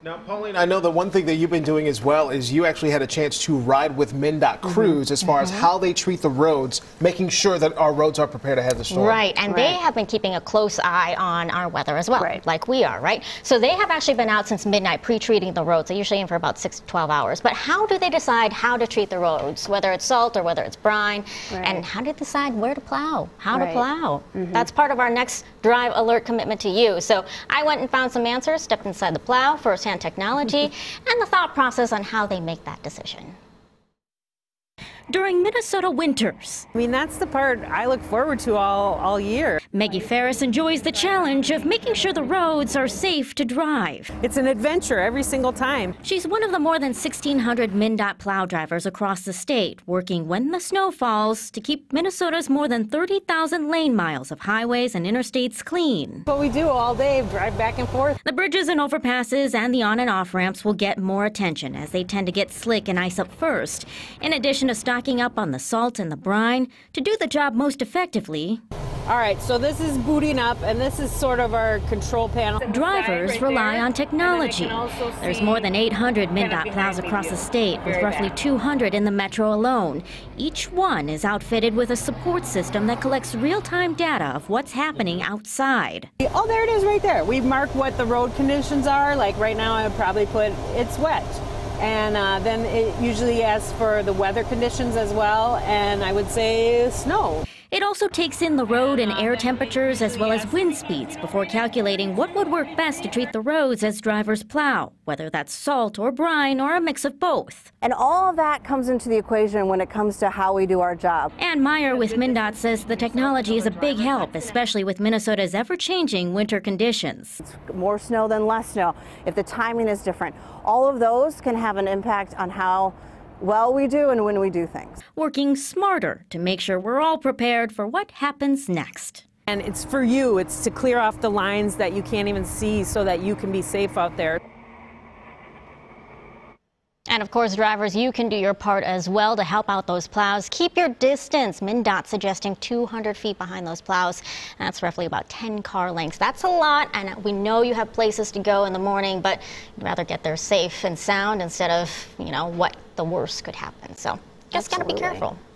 Now, Pauline, I know the one thing that you've been doing as well is you actually had a chance to ride with MnDOT crews mm-hmm. as far mm-hmm. as how they treat the roads, making sure that our roads are prepared ahead of the storm. Right, and right. they have been keeping a close eye on our weather as well, right. like we are, right? So they have actually been out since midnight pre-treating the roads. They usually in for about six to 12 hours. But how do they decide how to treat the roads, whether it's salt or whether it's brine, right. and how do they decide where to plow, how to plow? Mm-hmm. That's part of our next Drive Alert commitment to you. So I went and found some answers, stepped inside the plow, firsthand technology, and the thought process on how they make that decision during Minnesota winters. I mean, that's the part I look forward to all, all year. Maggie Ferris enjoys the challenge of making sure the roads are safe to drive. It's an adventure every single time. She's one of the more than 1,600 MnDOT plow drivers across the state, working when the snow falls to keep Minnesota's more than 30,000 lane miles of highways and interstates clean. What we do all day, drive back and forth. The bridges and overpasses and the on and off ramps will get more attention as they tend to get slick and ice up first. In addition to stopping stocking up on the salt and the brine to do the job most effectively. All right, so this is booting up, and this is sort of our control panel. Drivers right rely there. on technology. There's more than 800 MnDOT plows across the state, with roughly 200 in the metro alone. Each one is outfitted with a support system that collects real-time data of what's happening outside. Oh, there it is right there. We've marked what the road conditions are. Like right now, I would probably put it's wet and uh, then it usually asks for the weather conditions as well, and I would say snow. It also takes in the road and air temperatures as well as wind speeds before calculating what would work best to treat the roads as drivers plow, whether that's salt or brine or a mix of both. And all of that comes into the equation when it comes to how we do our job. Ann Meyer with MnDOT says the technology is a big help, especially with Minnesota's ever-changing winter conditions. It's more snow than less snow. If the timing is different, all of those can have an impact on how well we do and when we do things. Working smarter to make sure we're all prepared for what happens next. And it's for you, it's to clear off the lines that you can't even see so that you can be safe out there. And of course, drivers, you can do your part as well to help out those plows. Keep your distance. MnDOT suggesting 200 feet behind those plows. That's roughly about 10 car lengths. That's a lot, and we know you have places to go in the morning, but you'd rather get there safe and sound instead of, you know, what the worst could happen. So just got to be careful.